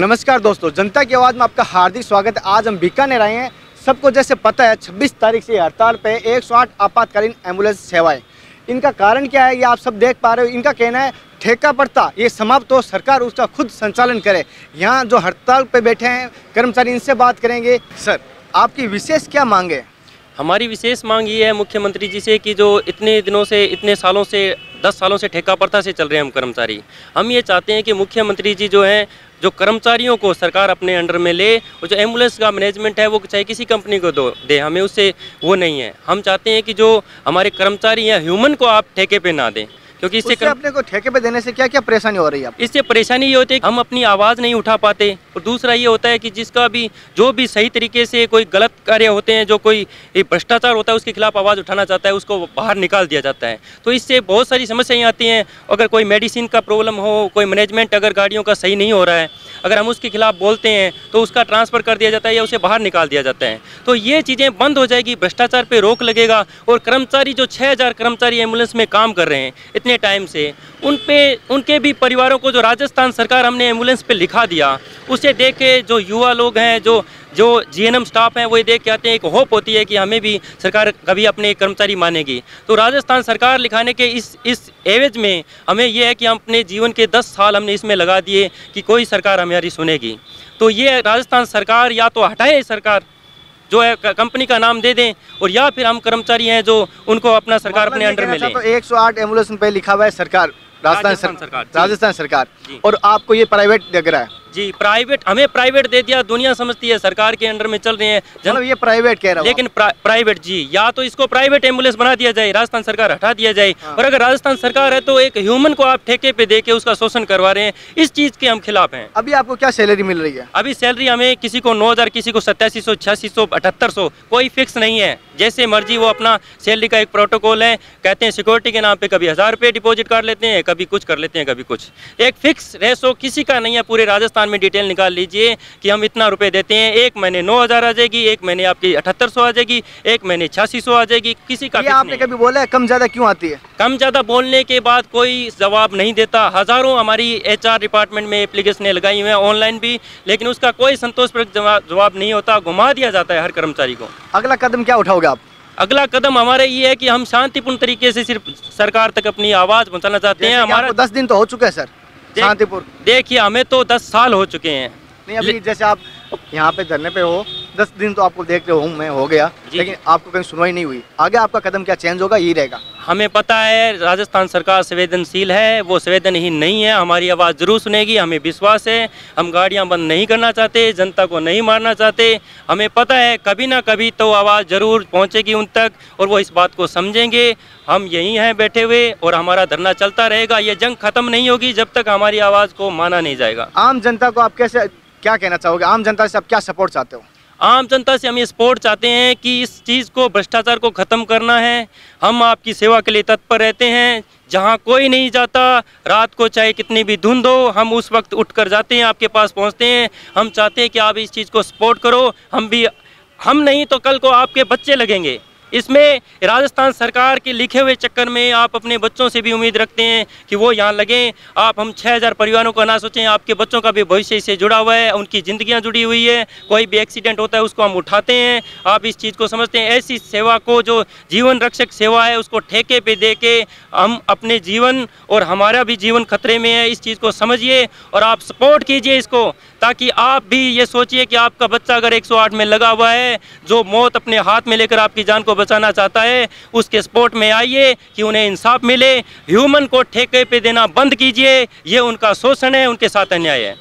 नमस्कार दोस्तों, जनता की आवाज़ में आपका हार्दिक स्वागत है। आज हम बीकानेर आए हैं। सबको जैसे पता है 26 तारीख से हड़ताल पे 108 आपातकालीन एंबुलेंस सेवाएँ। इनका कारण क्या है, ये आप सब देख पा रहे हो। इनका कहना है, ठेका पड़ता, ये समाप्त हो, सरकार उसका खुद संचालन करे। यहाँ जो हड़ताल पे बैठे हैं, कर्मचारी इनसे बात करेंगे। सर, आपकी विशेष क्या मांग है? हमारी विशेष मांग ये है मुख्यमंत्री जी से कि जो इतने दिनों से, इतने सालों से, दस सालों से ठेका प्रथा से चल रहे हैं हम कर्मचारी। हम ये चाहते हैं कि मुख्यमंत्री जी जो हैं जो कर्मचारियों को सरकार अपने अंडर में ले, और जो एंबुलेंस का मैनेजमेंट है, वो चाहे किसी कंपनी को दो, दे, हमें उससे वो नहीं है। हम चाहते हैं कि जो हमारे कर्मचारी हैं, ह्यूमन को आप ठेके पे ना दें। क्योंकि इससे उससे अपने को ठेके पे देने से क्या क्या परेशानी हो रही है? इससे परेशानी ये होती है कि हम अपनी आवाज़ नहीं उठा पाते। और दूसरा ये होता है कि जिसका भी जो भी सही तरीके से कोई गलत कार्य होते हैं जो कोई भ्रष्टाचार होता है उसके खिलाफ आवाज़ उठाना चाहता है उसको बाहर निकाल दिया जाता है। तो इससे बहुत सारी समस्याएँ आती हैं। अगर कोई मेडिसिन का प्रॉब्लम हो कोई मैनेजमेंट अगर गाड़ियों का सही नहीं हो रहा है अगर हम उसके खिलाफ बोलते हैं तो उसका ट्रांसफ़र कर दिया जाता है या उसे बाहर निकाल दिया जाता है। तो ये चीज़ें बंद हो जाएगी भ्रष्टाचार पर रोक लगेगा और कर्मचारी जो छः हज़ार कर्मचारी एंबुलेंस में काम कर रहे हैं इतने टाइम से उन पे, उनके भी परिवारों को जो राजस्थान सरकार हमने एंबुलेंस पे लिखा दिया, उसे देख के जो युवा लोग हैं, जो जो जीएनएम स्टाफ हैं, वो ये देख के आते हैं, एक होप होती है कि हमें भी सरकार कभी अपने कर्मचारी मानेगी। तो राजस्थान सरकार लिखाने के इस इस एवज में हमें ये है कि हम अपने जीवन के दस साल हमने इसमें लगा दिए कि कोई सरकार हमारी सुनेगी। तो ये राजस्थान सरकार या तो हटाए सरकार जो है कंपनी का नाम दे दें और या फिर हम कर्मचारी हैं जो उनको अपना सरकार अपने अंडर में लें। तो एक सौ आठ एंबुलेंस पे लिखा हुआ है सरकार राजस्थान राजस्थान सरकार, राजस्थान सरकार। और आपको ये प्राइवेट लग रहा है। जी प्राइवेट हमें प्राइवेट दे दिया दुनिया समझती है सरकार के अंडर में चल रहे हैं जन मतलब ये प्राइवेट कह रहा हूँ। लेकिन प्रा, प्राइवेट जी या तो इसको प्राइवेट एंबुलेंस बना दिया जाए राजस्थान सरकार हटा दिया जाए हाँ। और अगर राजस्थान सरकार है तो एक ह्यूमन को आप ठेके पे दे के उसका शोषण करवा रहे हैं इस चीज़ के हम खिलाफ हैं। अभी आपको क्या सैलरी मिल रही है? अभी सैलरी हमें किसी को नौ हज़ार किसी को सत्तासी सौ छियासी सौ अठहत्तर सौ कोई फिक्स नहीं है। जैसे मर्ज़ी वो अपना सैलरी का एक प्रोटोकॉल है कहते हैं सिक्योरिटी के नाम पे कभी हज़ार रुपये डिपॉजिट कर लेते हैं कभी कुछ कर लेते हैं कभी कुछ। एक फिक्स रेसो किसी का नहीं है पूरे राजस्थान में डिटेल निकाल लीजिए कि हम इतना रुपए देते हैं। एक महीने नौ हज़ार आ जाएगी एक महीने आपकी अठहत्तर सौ आ जाएगी एक महीने छियासी सौ आ जाएगी। किसी का ये आपने कभी बोला है कम ज़्यादा क्यों आती है? कम ज़्यादा बोलने के बाद कोई जवाब नहीं देता। हज़ारों हमारी एचआर डिपार्टमेंट में एप्लीकेशनें लगाई हुई हैं ऑनलाइन भी लेकिन उसका कोई संतोषप्रद जवाब जवाब नहीं होता। घुमा दिया जाता है हर कर्मचारी को। अगला कदम क्या उठाओगे आप? अगला कदम हमारा ये है कि हम शांतिपूर्ण तरीके से सिर्फ़ सरकार तक अपनी आवाज़ पहुंचाना चाहते हैं। हमारा दस दिन तो हो चुके हैं सर। शांतिपूर्ण देखिए हमें तो दस साल हो चुके हैं। नहीं अभी जैसे आप यहाँ पे धरने पे हो दस दिन तो आपको देख रहे हो मैं हो गया। लेकिन आपको कहीं सुनवाई नहीं हुई। आगे आपका कदम क्या चेंज होगा यही रहेगा। हमें पता है, राजस्थान सरकार संवेदनशील है, वो संवेदनहीन नहीं है, हमारी आवाज़ ज़रूर सुनेगी, हमें विश्वास है, हम गाड़ियाँ बंद नहीं करना चाहते, जनता को नहीं मारना चाहते, हमें पता है, कभी ना कभी तो आवाज़ ज़रूर पहुंचेगी उन तक, और वो इस बात को समझेंगे, हम यहीं हैं बैठे हुए, और हमारा धरना चलता रहेगा, ये जंग खत्म नहीं होगी जब तक हमारी आवाज़ को माना नहीं जाएगा। आम जनता को आप कैसे, क्या कहना चाहोगे? आम जनता से आप क्या सपोर्ट चाहते हो? आम जनता से हम ये सपोर्ट चाहते हैं कि इस चीज़ को, भ्रष्टाचार को ख़त्म करना है। हम आपकी सेवा के लिए तत्पर रहते हैं। जहाँ कोई नहीं जाता, रात को चाहे कितनी भी धुंध हो, हम उस वक्त उठ कर जाते हैं, आपके पास पहुँचते हैं। हम चाहते हैं कि आप इस चीज़ को सपोर्ट करो। हम भी, हम नहीं तो कल को आपके बच्चे लगेंगे। इसमें राजस्थान सरकार के लिखे हुए चक्कर में आप अपने बच्चों से भी उम्मीद रखते हैं कि वो यहाँ लगें। आप हम छः हज़ार परिवारों का ना सोचें, आपके बच्चों का भी भविष्य इससे जुड़ा हुआ है, उनकी ज़िंदगियाँ जुड़ी हुई है, कोई भी एक्सीडेंट होता है उसको हम उठाते हैं। आप इस चीज़ को समझते हैं, ऐसी सेवा को जो जीवन रक्षक सेवा है उसको ठेके पर दे के हम अपने जीवन और हमारा भी जीवन खतरे में है, इस चीज़ को समझिए और आप सपोर्ट कीजिए इसको, ताकि आप भी ये सोचिए कि आपका बच्चा अगर 108 में लगा हुआ है, जो मौत अपने हाथ में लेकर आपकी जान को बचाना चाहता है उसके सपोर्ट में आइए कि उन्हें इंसाफ मिले ह्यूमन को ठेके पे देना बंद कीजिए ये उनका शोषण है उनके साथ अन्याय है।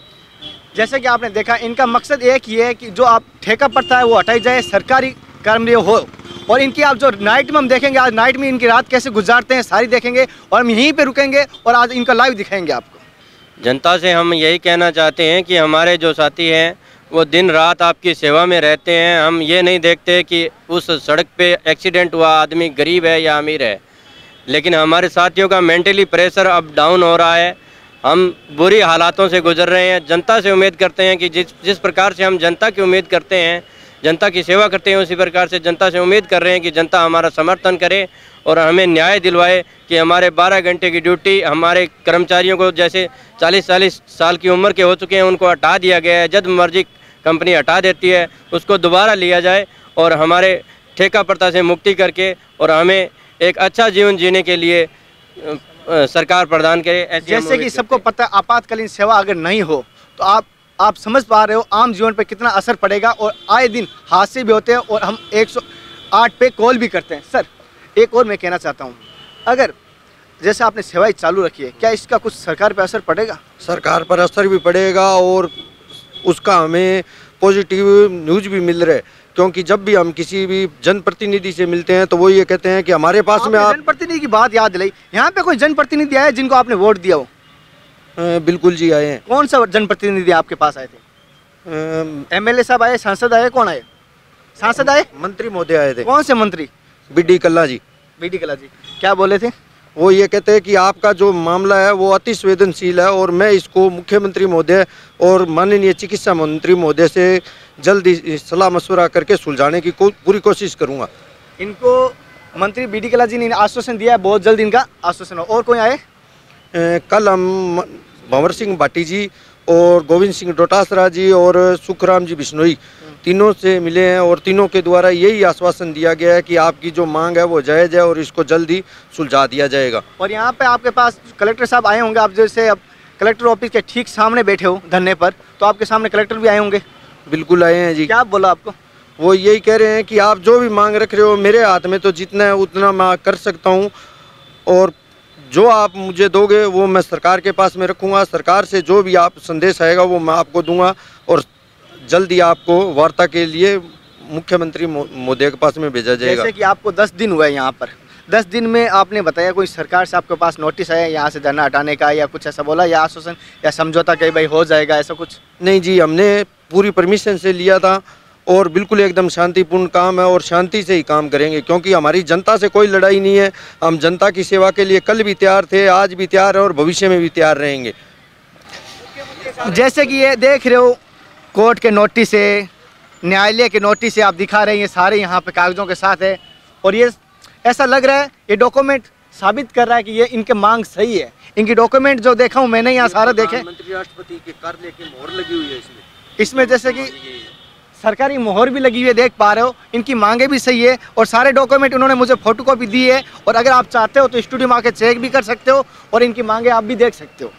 जैसे कि आपने देखा इनका मकसद एक ही है कि जो आप ठेका पड़ता है वो हटाई जाए सरकारी कर्मचारी हो। और इनकी आप जो नाइट में हम देखेंगे आज नाइट में इनकी रात कैसे गुजारते हैं सारी देखेंगे और हम यहीं पे रुकेंगे और आज इनका लाइव दिखाएँगे आपको। जनता से हम यही कहना चाहते हैं कि हमारे जो साथी हैं वो दिन रात आपकी सेवा में रहते हैं। हम ये नहीं देखते कि उस सड़क पे एक्सीडेंट हुआ, आदमी गरीब है या अमीर है। लेकिन हमारे साथियों का मेंटली प्रेशर अब डाउन हो रहा है। हम बुरी हालातों से गुजर रहे हैं। जनता से उम्मीद करते हैं कि जिस जिस प्रकार से हम जनता की उम्मीद करते हैं जनता की सेवा करते हैं उसी प्रकार से जनता से उम्मीद कर रहे हैं कि जनता हमारा समर्थन करे और हमें न्याय दिलवाए कि हमारे 12 घंटे की ड्यूटी हमारे कर्मचारियों को जैसे 40-40 साल की उम्र के हो चुके हैं उनको हटा दिया गया है। जब मर्ज़ी कंपनी हटा देती है उसको दोबारा लिया जाए और हमारे ठेका प्रथा से मुक्ति करके और हमें एक अच्छा जीवन जीने के लिए सरकार प्रदान करे जैसे कि सबको पता आपातकालीन सेवा अगर नहीं हो तो आप आप समझ पा रहे हो आम जीवन पर कितना असर पड़ेगा और आए दिन हादसे भी होते हैं और हम 108 पे कॉल भी करते हैं। सर एक और मैं कहना चाहता हूँ। अगर जैसे आपने सेवाएँ चालू रखी है क्या इसका कुछ सरकार पर असर पड़ेगा? सरकार पर असर भी पड़ेगा और उसका हमें पॉजिटिव न्यूज़ भी मिल रहा है। क्योंकि जब भी हम किसी भी जनप्रतिनिधि से मिलते हैं तो वो ये कहते हैं कि हमारे पास में आप जनप्रतिनिधि की बात याद दिलाई। यहाँ पे कोई जनप्रतिनिधि आया जिनको आपने वोट दिया हो? बिल्कुल जी आए हैं। कौन सा जनप्रतिनिधि आपके पास आए थे? एमएलए साहब आए सांसद आए कौन आए? सांसद आए? मंत्री महोदय आए थे। कौन से मंत्री? B D Kalla ji. B D Kalla ji. क्या बोले थे? वो ये कहते हैं कि आपका जो मामला है वो अति संवेदनशील है और मैं इसको मुख्यमंत्री महोदय और माननीय चिकित्सा मंत्री महोदय से जल्द सलाह मशवरा करके सुलझाने की को, पूरी कोशिश करूँगा। इनको मंत्री बी डी कला जी ने आश्वासन दिया है बहुत जल्द इनका आश्वासन हो। और कोई आए? अ, कल हम भंवर सिंह भाटी जी और गोविंद सिंह डोटासरा जी और सुखराम जी बिश्नोई तीनों से मिले हैं और तीनों के द्वारा यही आश्वासन दिया गया है कि आपकी जो मांग है वो जायज़ है और इसको जल्दी सुलझा दिया जाएगा। और यहाँ पे आपके पास कलेक्टर साहब आए होंगे आप जैसे अब कलेक्टर ऑफ़िस के ठीक सामने बैठे हो धरने पर तो आपके सामने कलेक्टर भी आए होंगे। बिल्कुल आए हैं जी। क्या बोला आपको? वो यही कह रहे हैं कि आप जो भी मांग रख रहे हो मेरे हाथ में तो जितना है उतना मैं कर सकता हूँ और जो आप मुझे दोगे वो मैं सरकार के पास में रखूँगा। सरकार से जो भी आप संदेश आएगा वो मैं आपको दूँगा। और जल्दी आपको वार्ता के लिए मुख्यमंत्री मोदी के पास में भेजा जाएगा। जैसे कि आपको दस दिन हुआ है यहाँ पर। दस दिन में आपने बताया कोई सरकार से आपके पास नोटिस आया यहाँ से धरना हटाने का या कुछ ऐसा बोला या आश्वासन या समझौता कहीं भाई हो जाएगा ऐसा कुछ? नहीं जी हमने पूरी परमिशन से लिया था। और बिल्कुल एकदम शांतिपूर्ण काम है और शांति से ही काम करेंगे क्योंकि हमारी जनता से कोई लड़ाई नहीं है। हम जनता की सेवा के लिए कल भी तैयार थे आज भी तैयार हैं और भविष्य में भी तैयार रहेंगे। जैसे कि ये देख रहे हो कोर्ट के नोटिस है न्यायालय के नोटिस है आप दिखा रहे हैं ये सारे यहाँ पे कागजों के साथ है। और ये ऐसा लग रहा है ये डॉक्यूमेंट साबित कर रहा है कि ये इनके मांग सही है। इनकी डॉक्यूमेंट जो देखा हूँ मैंने यहाँ सारा देखे। मंत्री राष्ट्रपति के कार्यालय की मोहर लगी हुई है इसमें। इसमें जैसे कि सरकारी मोहर भी लगी हुई है, देख पा रहे हो। इनकी मांगे भी सही है और सारे डॉक्यूमेंट उन्होंने मुझे फ़ोटो दी है। और अगर आप चाहते हो तो स्टूडियो में आके चेक भी कर सकते हो और इनकी मांगे आप भी देख सकते हो।